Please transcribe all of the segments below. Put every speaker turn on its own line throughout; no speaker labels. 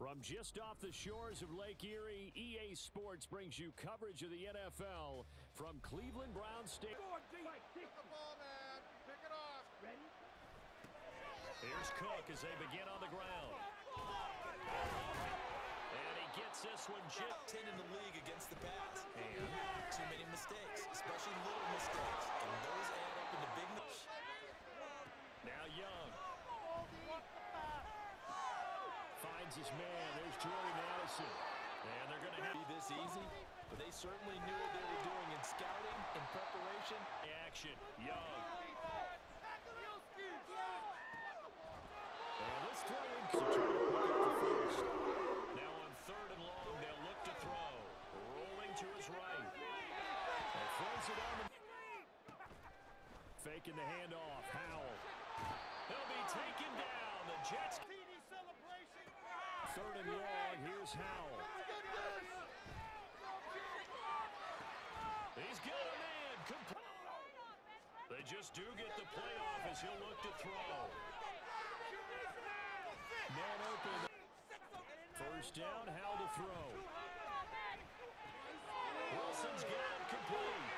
From just off the shores of Lake Erie, EA Sports brings you coverage of the NFL from Cleveland Browns Stadium.
Pick the ball, man. Pick it off. Ready?
Here's Cook as they begin on the ground. And he gets this one just
10 in the league against the pass. And too many mistakes, especially little mistakes. And those add up into big mistakes.
Now Young. Finds his man. There's Jordan Addison. And they're going to have
Be this easy, but they certainly knew what they were doing in scouting, in preparation.
action. Young. And this throw in to try to pick up the first. Now on third and long, they'll look to throw. Rolling to his right. And throws it on the... Faking the handoff. Howell. He'll be taken down. The Jets... Third and long. Here's Howell. He's got a man. They just do get the playoff as he'll look to throw. Man open. First down, Howell to throw. Wilson's got it complete.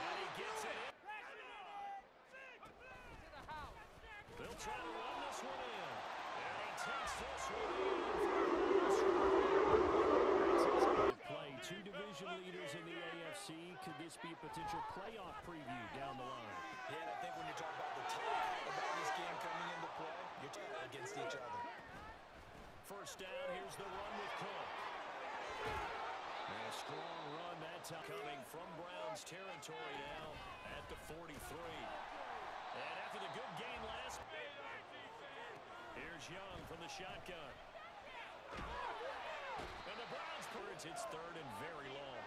And he gets it. They'll try to run this one in. And he takes this one in. Could this be a potential playoff preview down the line?
Yeah, I think when you talk about the talk about this game coming into play, you're talking against each other.
First down, here's the run with Cook. And a strong run that time coming from Browns territory now at the 43. And after the good game last, here's Young from the shotgun. And the Browns birds, it's third and very long.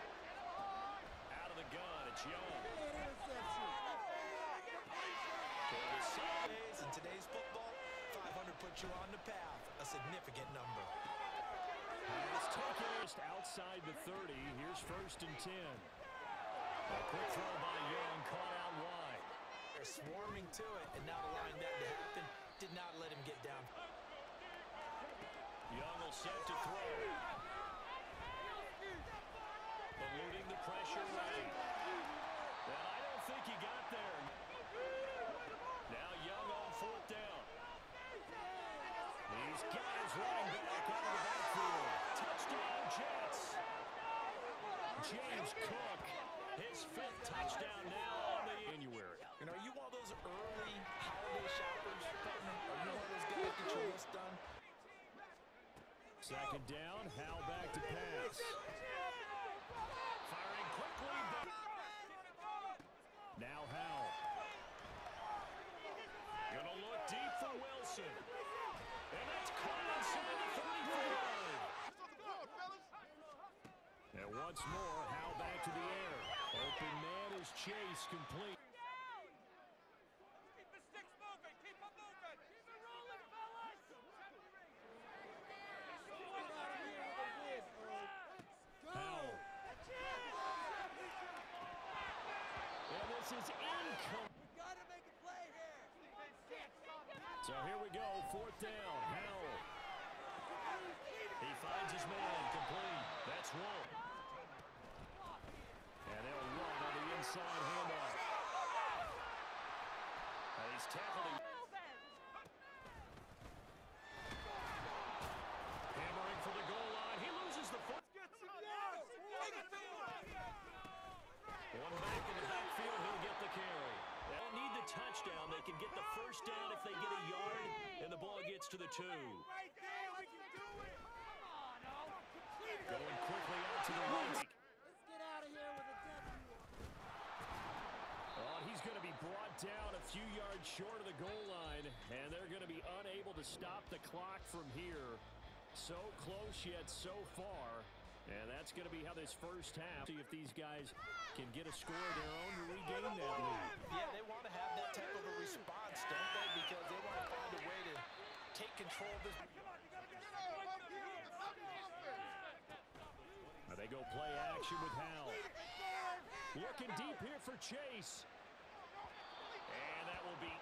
Out of the gun, it's Young. Toward his side.
In today's football, 500 puts you on the path, a significant number.
It's taken just outside the 30. Here's first and 10. A quick throw by Young, caught out wide.
They're swarming to it, and not allowing that to happen did not let him get down.
Young will set to throw. Eluding the pressure right. And I don't think he got there. Now Young on fourth down. He's got his running back out of the backfield. Touchdown Jets. James Cook, his fifth touchdown now on the January.
And are you one of those early holiday shoppers. Are you one of those guys get your list done?
Second down, Howell back to pass. Firing quickly. Now Howell. Gonna look deep for Wilson. And that's caught inside the 35. And once more, Howell back to the air. Open man is Chase complete. Howell. And this is incoming. So here we go, fourth down. Howell. He finds his man, complete. That's Wolf. And they'll run on the inside handoff. And he's tackled. Hammering for the goal line. He loses the foot. One back in the backfield, he'll get the carry. They don't need the touchdown. They can get the first down if they get a yard, and the ball gets to the two. Going quickly out to the right. Oh, he's going to be brought down a few yards short of the goal line, and they're going to be unable to stop the clock from here. So close yet so far. And that's going to be how this first half, see if these guys can get a score of their own to regain that lead.
Yeah, they want to have that type of a response, don't they? Because they want to find a way to take control of this.
Now they go play action with Howell. Looking deep here for Chase. And that will be...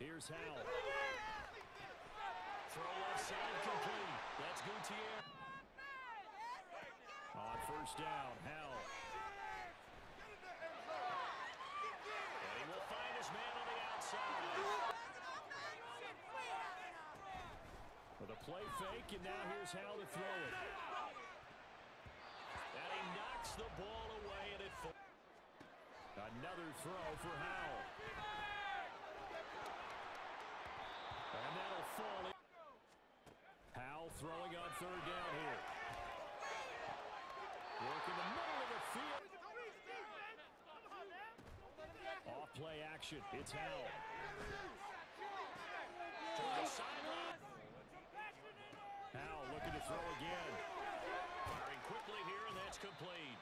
Here's Howell. throw left side complete. That's Gutierrez. On first down, Howell. And he will find his man on the outside. With a play fake, and now here's Howell to throw it. And he knocks the ball away, and it Another throw for Howell. And that'll fall in. Throwing on third down here. Work in the middle of the field. Off play action. It's Howell. To the sideline. Howell looking to throw again. Firing quickly here, and that's complete.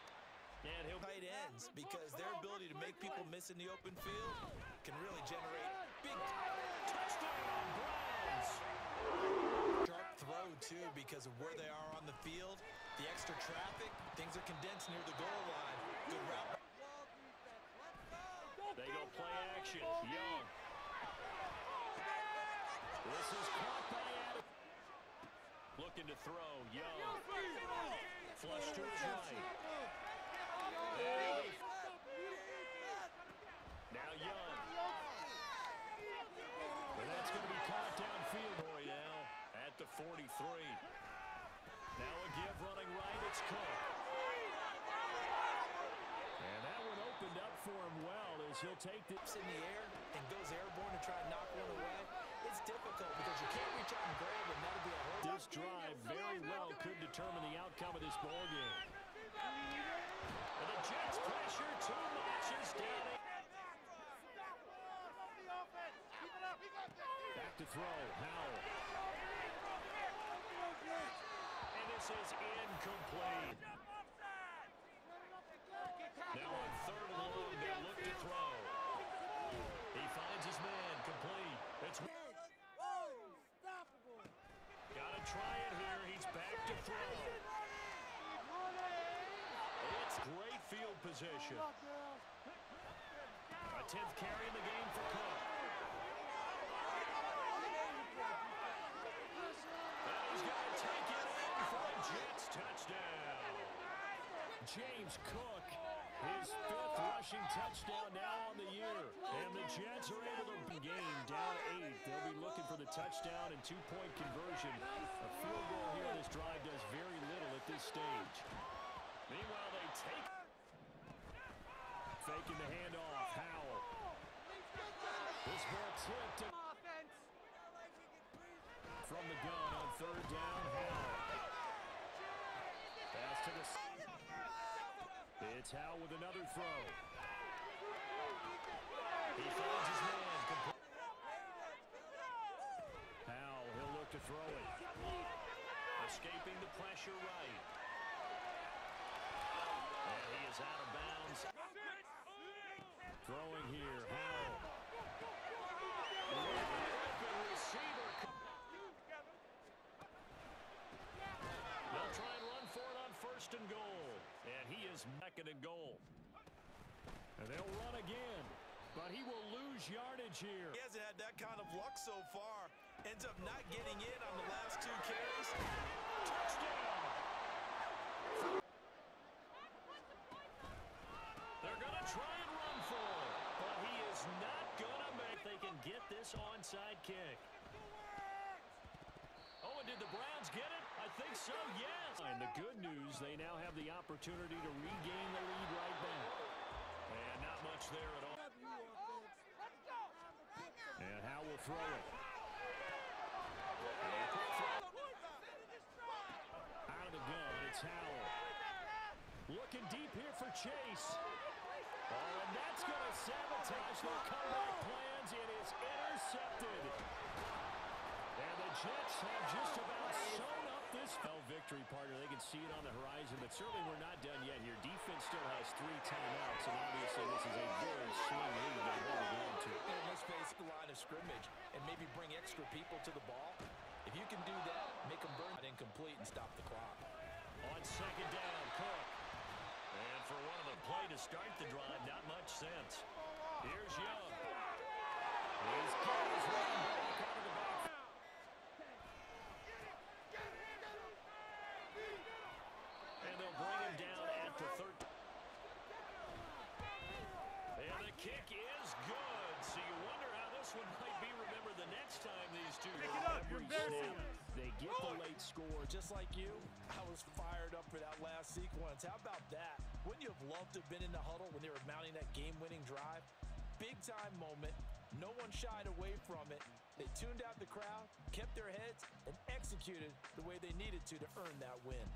And he'll
tight ends because their ability to make people miss in the open field can really generate big
touchdown Browns.
Sharp throw too because of where they are on the field, the extra traffic, things are condensed near the goal line. Good route.
They go play action. Young. This is caught by Adam. Looking to throw. Young. Flush to his right. Now Young. And that's going to be caught downfield. Boy now at the 43. Now a give running right. It's Cook. And that one opened up for him well as he'll take this
in the air and goes airborne to try and knock one away. It's difficult because you can't reach out and grab it. That'll be a hole.
This drive very well could determine the outcome of this ball game. And the Jets pressure two notches down. Back to throw. Howell. And this is incomplete. Now on third and long, they look to throw. He finds his man complete. It's Got to try it here. He's back to throw. It's great field position. A 10th carry in the game for Cook. And he's going to take it in for a Jets touchdown. James Cook, his fifth rushing touchdown now on the year. And the Jets are able to game down eight. They'll be looking for the touchdown and two-point conversion. A field goal here on this drive does very little at this stage. Meanwhile, they take faking the handoff. Howell. This ball tipped from the gun on third down. Howell. Pass. It's Howell with another throw. He finds his man. Howell, he'll look to throw it. Escaping the pressure right. And he is out of bounds. Throwing here, Howell. Open receiver. They'll try and run for it on first and goal. And he is second and goal. And they'll run again. But he will lose yardage here.
He hasn't had that kind of luck so far. Ends up not getting in on the last two carries.
Touchdown! They're going to try and run for it. But he is not going to make. They can get this onside kick. Oh, and did the Browns get it? I think so, yes. And the good news, they now have the opportunity to regain the lead right back. And not much there at all. And Howe will throw it. Out of the gun, it's Howell. Looking deep here for Chase. Oh, and that's going to sabotage their comeback plans. It is intercepted. And the Jets have just about sewn up this well victory, partner. They can see it on the horizon, but certainly we're not done yet here. Defense still has three timeouts, and obviously this is a very slim lead they're holding on to.
And let's face the line of scrimmage and maybe bring extra people to the ball. If you can do that, make them burn it incomplete and stop the clock.
On second down, Cook. And for one of the play to start the drive, not much sense. Here's Young. He's got his They'll bring him down at the. And the kick is good. So you wonder how this one might be remembered the next time these two. Pick it up. You're embarrassing. They get the late score.
Just like you, I was fired up for that last sequence. How about that? Wouldn't you have loved to have been in the huddle when they were mounting that game-winning drive? Big-time moment. No one shied away from it. They tuned out the crowd, kept their heads, and executed the way they needed to to earn that win.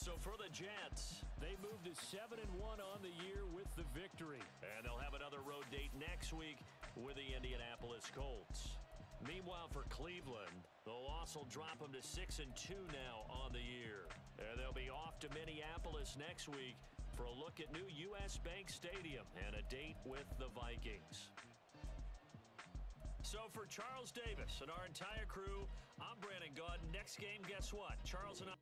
So for the Jets, they move to 7 and 1 on the year with the victory. And they'll have another road date next week with the Indianapolis Colts. Meanwhile, for Cleveland, the loss will drop them to 6 and 2 now on the year. And they'll be off to Minneapolis next week for a look at new U.S. Bank Stadium and a date with the Vikings. So for Charles Davis and our entire crew, I'm Brandon Gaudin. Next game, guess what? Charles and I.